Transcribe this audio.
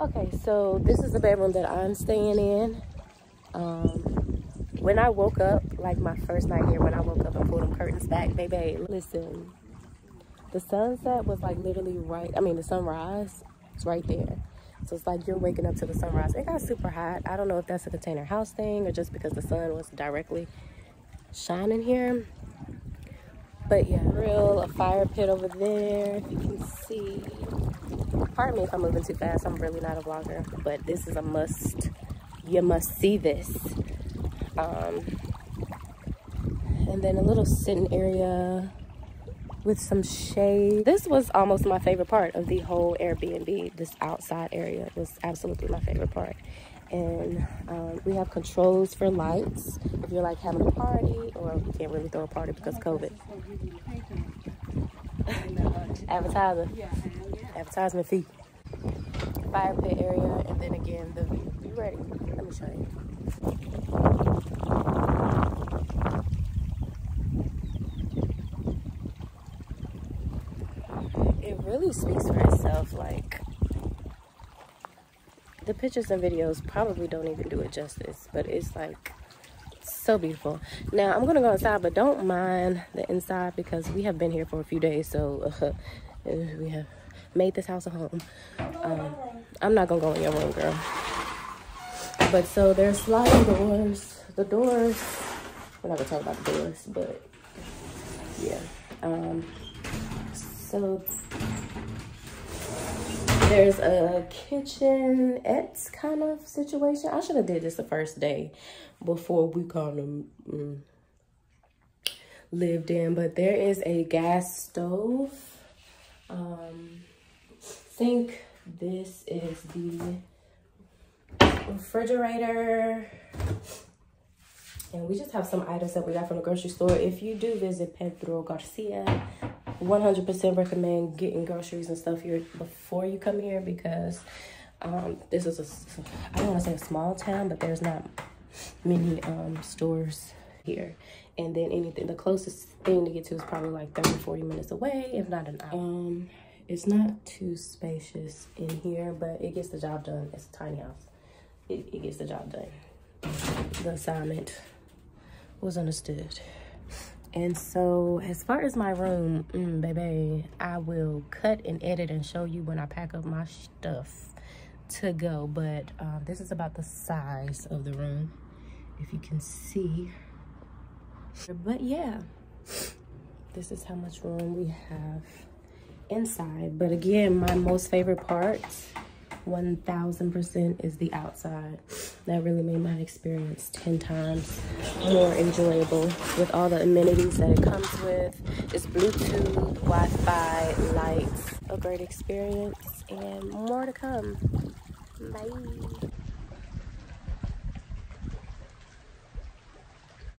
Okay, so this is the bedroom that I'm staying in. Um, when I woke up, like my first night here, when I woke up and pulled them curtains back, baby, listen, the sunset was like literally right, I mean, the sunrise is right there. So it's like you're waking up to the sunrise. It got super hot. I don't know if that's a container house thing or just because the sun was directly shining here. But yeah, real a fire pit over there. If you can see. Pardon me if I'm moving too fast. I'm really not a vlogger, but this is a must. You must see this. Um, and then a little sitting area with some shade. This was almost my favorite part of the whole Airbnb. This outside area was absolutely my favorite part. And um, we have controls for lights. If you're like having a party or you can't really throw a party because of COVID. Advertiser. Advertisement fee. Fire pit area. And then again, the view. Be ready. Let me show you. it really speaks for itself. Like the pictures and videos probably don't even do it justice, but it's like so beautiful. Now I'm gonna go inside, but don't mind the inside because we have been here for a few days, so uh, we have made this house a home. Um, I'm not gonna go in your room, girl. But so there's sliding doors. The doors. We're not gonna talk about the doors, but yeah. Um, so there's a kitchenette kind of situation. I should have did this the first day before we kind of mm, lived in. But there is a gas stove. Um, think this is the refrigerator. And we just have some items that we got from the grocery store. If you do visit Pedro Garcia, 100% recommend getting groceries and stuff here before you come here because um, this is a, I don't want to say a small town, but there's not many um, stores here. And then anything, the closest thing to get to is probably like 30, 40 minutes away, if not an hour. Um, it's not too spacious in here, but it gets the job done. It's a tiny house. It, it gets the job done. The assignment was understood. And so as far as my room, mm, baby, I will cut and edit and show you when I pack up my stuff to go. But um, this is about the size of the room, if you can see. But yeah, this is how much room we have inside. But again, my most favorite part 1000% is the outside. That really made my experience 10 times more enjoyable with all the amenities that it comes with. It's Bluetooth, Wi-Fi, lights, a great experience, and more to come.